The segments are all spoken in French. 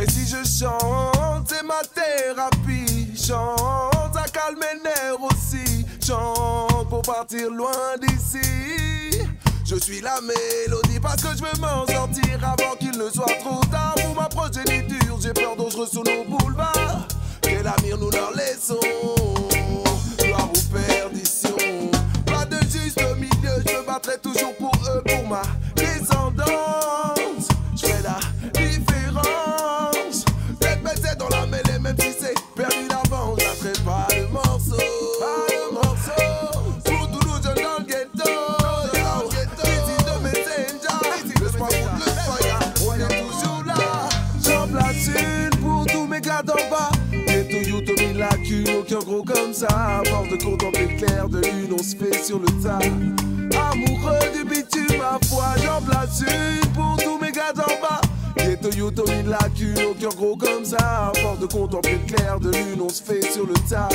Et si je chante, c'est ma thérapie. Chante, ça calme mes nerfs aussi. Chante pour partir loin d'ici. Je suis la mélodie parce que je veux m'en sortir avant qu'il ne soit trop tard. Pour ma progéniture, j'ai peur d'autres sous nos boulevards. Quel avenir nous leur laissons Gloire ou perdition. Pas de juste milieu, je battrai toujours pour eux, pour ma aucun gros comme ça. Force de contempler le clair de lune, on se fait sur le tas. Amoureux du bitume, ma foi, j'en place une pour tous mes gars d'en bas. Ghetto you, Tommy lacune, aucun gros comme ça. Force de contempler le clair de lune, on se fait sur le tas.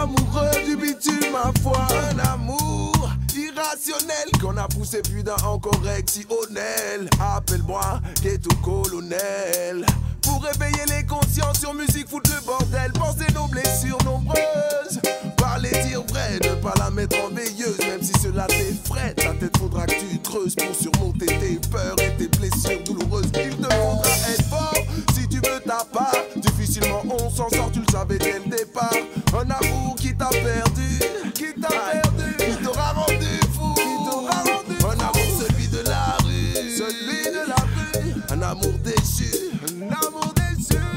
Amoureux du bitume, ma foi, un amour irrationnel qu'on a poussé plus d'un en correctionnel. Appelle-moi ghetto colonel. Pour réveiller les consciences sur musique, foutre le bordel, penser nos blessures nombreuses. Parler, dire vrai, ne pas la mettre en veilleuse, même si cela t'effraie. Ta tête faudra que tu creuses pour surmonter tes peurs et tes blessures douloureuses. Il te faudra être fort si tu veux ta part. Difficilement on s'en sort, tu le savais dès le départ. Un amour qui t'a perdu,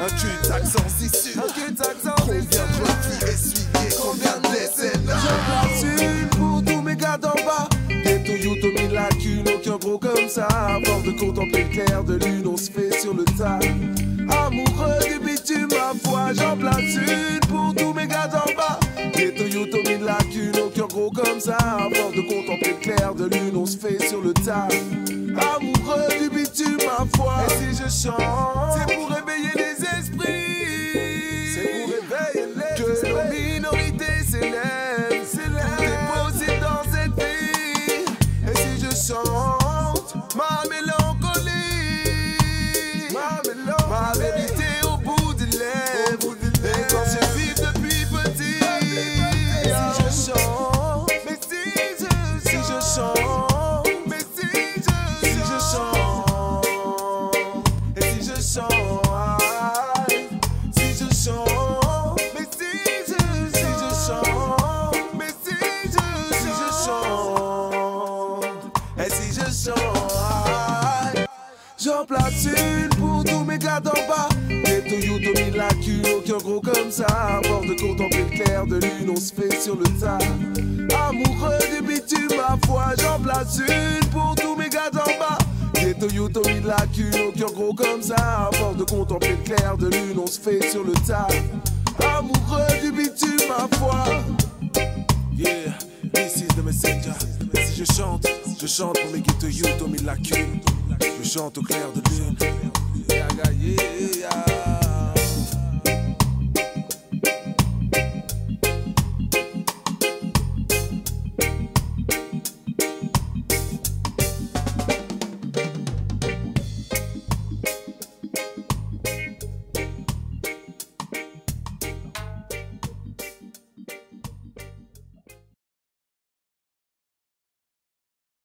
Un cul-de-sac sans issue, un cul-de-sac sans Combien de refus essuyés, combien de décennies Je place une pour tous mes gars d'en bas. Ghetto you, Tommy lacune, aucun gros comme ça. Force de contempler le clair de lune, on se fait sur le tas. Amoureux du bitume, ma foi, j'en place une pour tous mes gars d'en bas. Ghetto you, Tommy lacune, aucun gros comme ça. Force de contempler le clair de lune, on se fait sur le tas. Amoureux du bitume, ma foi. Et si je chante, c'est pour réveiller les chante, ma J'en place une pour tous mes gars d'en bas. Ghetto you, Tommy lacune, aucun gros comme ça. Force de contempler le clair de lune, on se fait sur le tas. Amoureux du bitume, ma foi, j'en place une pour tous mes gars d'en bas. Ghetto you, Tommy lacune, aucun gros comme ça. Force de contempler le clair de lune, on se fait sur le tas. Amoureux du bitume, ma foi. Yeah, this is the messenger. Si je chante, je chante pour mes ghetto you, Tommy lacune. Je chante au clair de lune. Yeah, yeah, yeah.